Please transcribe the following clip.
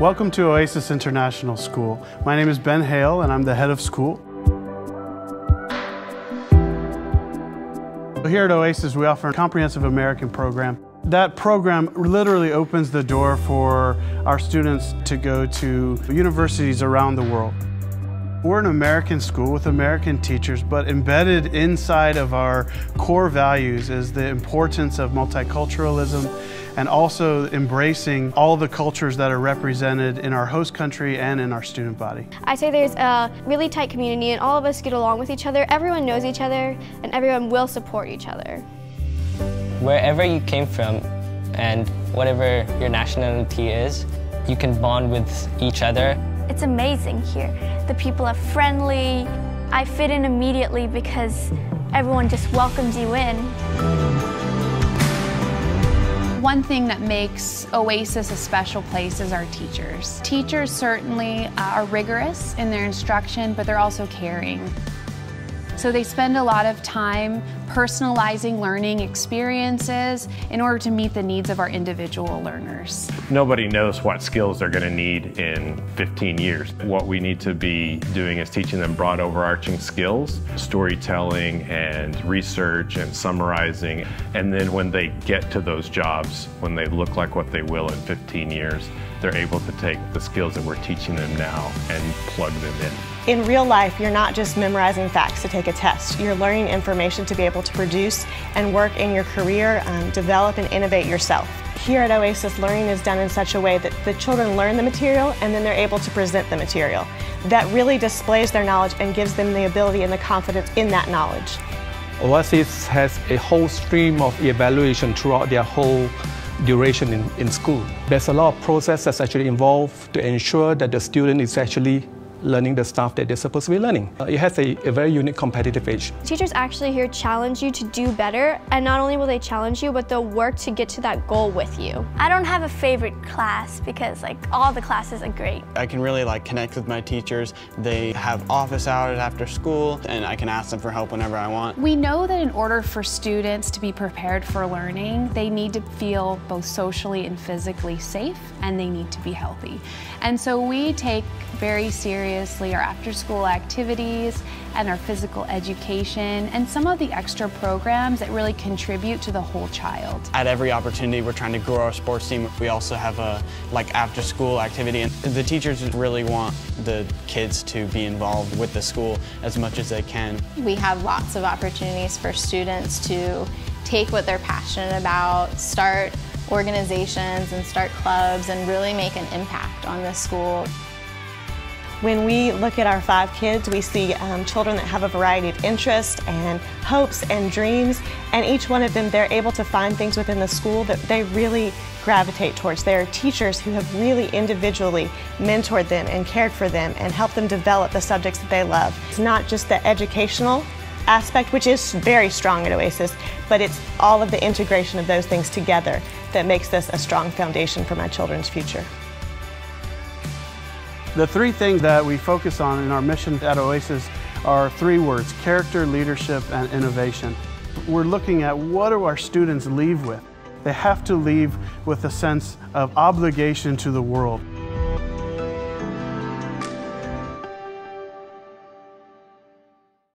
Welcome to Oasis International School. My name is Ben Hale and I'm the head of school. Here at Oasis, we offer a comprehensive American program. That program literally opens the door for our students to go to universities around the world. We're an American school with American teachers, but embedded inside of our core values is the importance of multiculturalism and also embracing all the cultures that are represented in our host country and in our student body. I say there's a really tight community and all of us get along with each other. Everyone knows each other and everyone will support each other. Wherever you came from and whatever your nationality is, you can bond with each other it's amazing here. The people are friendly. I fit in immediately because everyone just welcomes you in. One thing that makes Oasis a special place is our teachers. Teachers certainly uh, are rigorous in their instruction, but they're also caring. So they spend a lot of time personalizing learning experiences in order to meet the needs of our individual learners. Nobody knows what skills they're going to need in 15 years. What we need to be doing is teaching them broad overarching skills, storytelling and research and summarizing. And then when they get to those jobs, when they look like what they will in 15 years, they're able to take the skills that we're teaching them now and plug them in. In real life, you're not just memorizing facts to take a test. You're learning information to be able to produce and work in your career, um, develop and innovate yourself. Here at Oasis, learning is done in such a way that the children learn the material and then they're able to present the material. That really displays their knowledge and gives them the ability and the confidence in that knowledge. Oasis has a whole stream of evaluation throughout their whole duration in, in school. There's a lot of processes actually involved to ensure that the student is actually learning the stuff that they're supposed to be learning. Uh, it has a, a, very unique competitive edge. Teachers actually here challenge you to do better, and not only will they challenge you, but they'll work to get to that goal with you. I don't have a favorite class because like all the classes are great. I can really like connect with my teachers. They have office hours after school, and I can ask them for help whenever I want. We know that in order for students to be prepared for learning, they need to feel both socially and physically safe, and they need to be healthy. And so we take very seriously our after school activities and our physical education and some of the extra programs that really contribute to the whole child. At every opportunity we're trying to grow our sports team. We also have a like after school activity and the teachers really want the kids to be involved with the school as much as they can. We have lots of opportunities for students to take what they're passionate about, start organizations and start clubs and really make an impact on the school. When we look at our five kids, we see um, children that have a variety of interests and hopes and dreams, and each one of them, they're able to find things within the school that they really gravitate towards. There are teachers who have really individually mentored them and cared for them and helped them develop the subjects that they love. It's not just the educational aspect, which is very strong at Oasis, but it's all of the integration of those things together that makes this a strong foundation for my children's future. The three things that we focus on in our mission at Oasis are three words, character, leadership, and innovation. We're looking at what do our students leave with? They have to leave with a sense of obligation to the world.